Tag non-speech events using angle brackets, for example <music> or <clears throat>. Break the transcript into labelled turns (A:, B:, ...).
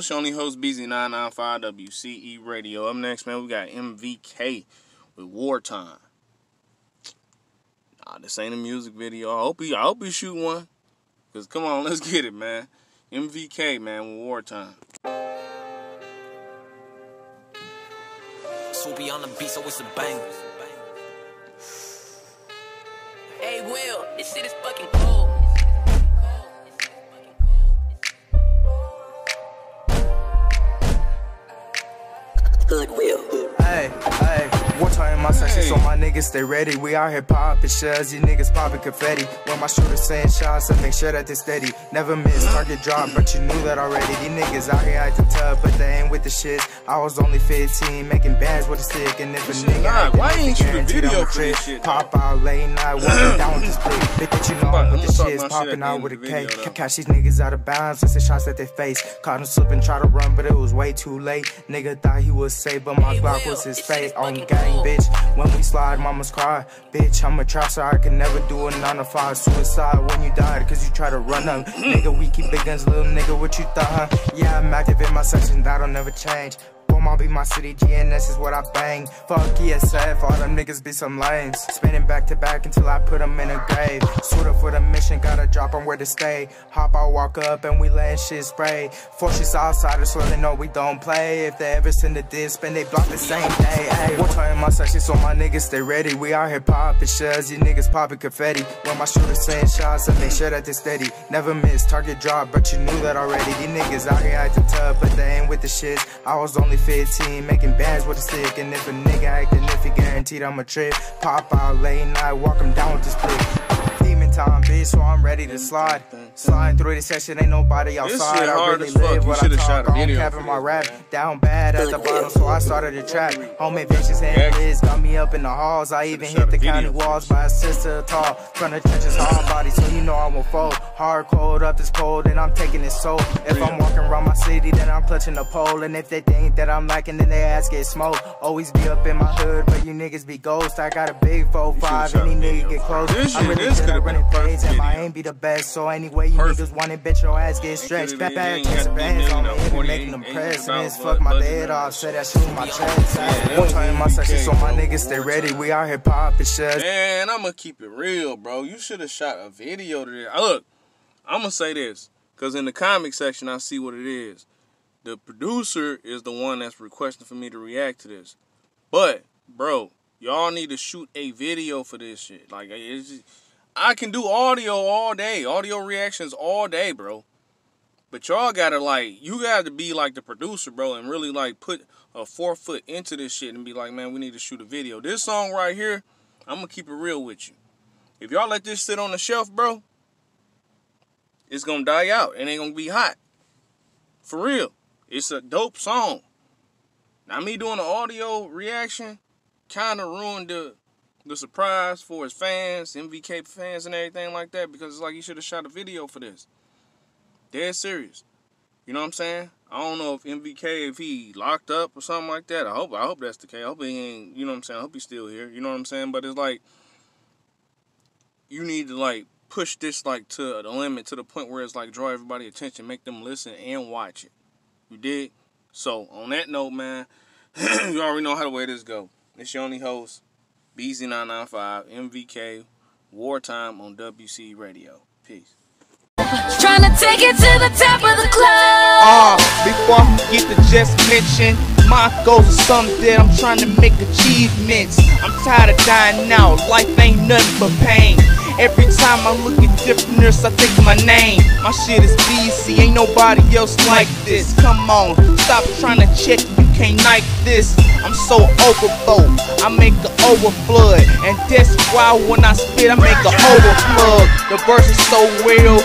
A: It's your only host, Bizzie995 WCE Radio. Up next, man, we got MVK with Wartime. Nah, this ain't a music video. I hope he, I hope he shoot one. Cause come on, <laughs> let's get it, man. MVK, man, with Wartime.
B: Swoopy on the beat, so it's a bang. Hey, Will, this shit is fucking cold.
C: Wartime in my section, so my niggas stay ready. We out here popping shells, these niggas popping confetti. When my shooters saying shots, I make sure that they steady. Never miss, target drop, but you knew that already. These niggas out here acting tough, but they ain't with the shit. I was only 15, making bands with a stick, and if a nigga
A: why ain't you the video for this shit,
C: Pop out late night, walking down with the
A: at
C: popping out with a
A: of video,
C: Catch these niggas out of bounds, since the shots that they face. Caught him slipping, try to run, but it was way too late. Nigga thought he was safe, but my
B: Hey,
C: Glock was his
B: this
C: fate. On
B: fucking
C: gang,
B: cold.
C: bitch. When we slide, mamas cry. Bitch, I'm a trap, so I can never do a 9 to 5. Suicide when you died, cause you try to run up. nigga, we keep big guns, little nigga, what you thought, huh? Yeah, I'm active in my section, that'll never change. Boom, be my city, GNS is what I bang. Fuck ESF, all them niggas be some lames. Spinning back to back until I put them in a grave. Suit up for the mission, gotta drop them where to stay. Hop out, walk up, and we letting shit spray. Forces outsiders so they know we don't play. If they ever send a disc, and they block the same day. Hey, wartime in my section, so my niggas stay ready. We out here popping shells, you niggas popping confetti. When my shooters saying shots, I make sure that they steady. Never miss, target drop, but you knew that already. These niggas out here acting tough, but they ain't with the shit. I was only 15, making bands with a stick. And if a nigga acting iffy, guaranteed I'ma trip. Pop out late night, walk him down with this split. Time, bitch, so I'm ready to slide. Sliding through this section, ain't nobody outside. I really live
A: You
C: what I talk.
A: shot a
C: I don't
A: video
C: cap
A: for
C: in my rap. Down bad at the bottom, so I started a track. Homie bitches and Liz got me up in the halls. I even hit the county walls by a sister tall. From the trenches, hard body, so you know I won't fold. Hard cold up this cold, and I'm taking it so. If I'm walking around my city, then I'm clutching the pole. And if they think that I'm lacking, then they ass get smoked. Always be up in my hood, but you niggas be ghosts. I got a big 4-5, any nigga get close.
A: This
C: I'm
A: shit-
C: really
A: this
C: good at running plays, and my aim be the best. So anyway, you
A: Perfect.
C: niggas want it, bitch, your ass get stretched.
A: been-
C: back,
A: ain't
C: the bands on me,
A: 48,
C: making them
A: ain't
C: press. And
A: about
C: fuck my dead off, say that shit my chest. One time in my
A: MVK,
C: section, so my niggas stay ready. We out here popping shells.
A: Man, I'm gonna keep it real, bro. You should have shot a video to this. Look, I'm gonna say this because in the comic section, I see what it is. The producer is the one that's requesting for me to react to this. But, bro, y'all need to shoot a video for this shit. Like, it's just, I can do audio all day, audio reactions all day, bro. But y'all gotta like, you gotta be like the producer, bro, and really like put a forefoot into this shit and be like, man, we need to shoot a video. This song right here, I'm gonna keep it real with you. If y'all let this sit on the shelf, bro, it's gonna die out and ain't gonna be hot. For real. It's a dope song. Now me doing an audio reaction kinda ruined the the surprise for his fans, MVK fans and everything like that, because it's like he should have shot a video for this. Dead serious. You know what I'm saying? I don't know if MVK if he locked up or something like that. I hope I hope that's the case. I hope he ain't you know what I'm saying? I hope he's still here. You know what I'm saying? But it's like you need to like push this like to the limit to the point where it's like draw everybody attention, make them listen and watch it. You did? So on that note, man, <clears throat> you already know how the way this go. It's your only host, Bizzie995, MVK, Wartime on WC Radio. Peace.
D: Trying to take it to the top of the club.
E: Uh, before I forget to just mention, my goals are something that I'm trying to make achievements. I'm tired of dying out, life ain't nothing but pain. Every time I look at differentness, I think my name. My shit is BC, ain't nobody else like this. Come on, stop trying to check, you can't like this. I'm so overflow, I make an overflood. And that's why when I spit, I make an overflow. The verse is so real,